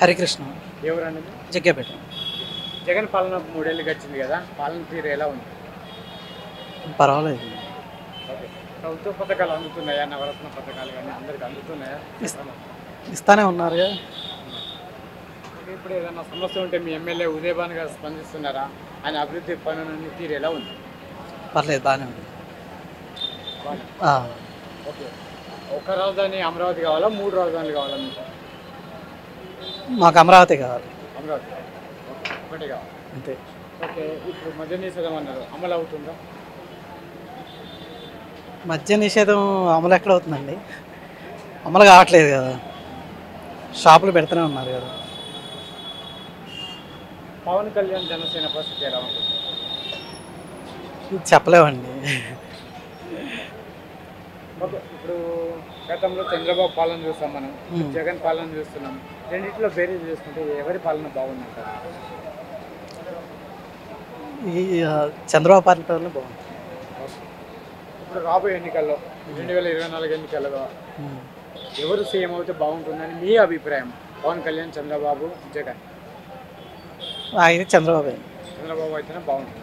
హరికృష్ణ. ఎవరండి? జగ్గేపేట. జగన్ పాలన మూడేళ్ళు గడిచింది కదా పాలన తీరు ఎలా ఉంది? పర్వాలేదు. ప్రభుత్వ పథకాలు అందుతున్నాయా నవరత్న పథకాలు కానీ అందరికి అందుతున్నాయా? ఇస్తానే ఉన్నారుగా ఓకే, ఇప్పుడు ఏదైనా సమస్య ఉంటే మీ ఎమ్మెల్యే ఉదయభాన్ గారు స్పందిస్తున్నారా? ఆయన అభివృద్ధి పనులన్నీ తీరు ఎలా ఉంది? పర్లేదు బాగానే ఉంది. ఓకే. ఒక రాజధాని అమరావతి కావాలా మూడు రాజధానులు కావాలా మీకు? మాకు అమరావతి కావాలి. అంతే. ఓకే ఇప్పుడు మద్య నిషేధం అమలు ఎక్కడ అవుతుందండి? అమలు కావట్లేదు కదా. షాపులు పెడుతూనే ఉన్నారు కదా. పవన్ కళ్యాణ్ జనసేన పరిస్థితి ఎలా ఉంటుంది చెప్పలేమండి. ఇప్పుడు గతంలో చంద్రబాబు పాలన చూస్తాం మనం. జగన్ పాలన చూస్తున్నాం. రెండింటిలో బేరీజ్ చేసుకుంటే ఎవరి పాలన బాగుందంటారు చంద్రబాబు పార్టీ వల్ల బాగుంది. ఇప్పుడు రాబోయే ఎన్నికల్లో రెండు వేల ఇరవై నాలుగు ఎన్నికల్లో. ఎవరు సీఎం అయితే బాగుంటుందని మీ అభిప్రాయం? పవన్ కళ్యాణ్ చంద్రబాబు జగన్. ఆ, ఇది చంద్రబాబు. చంద్రబాబు అయితేనే బాగుంటుంది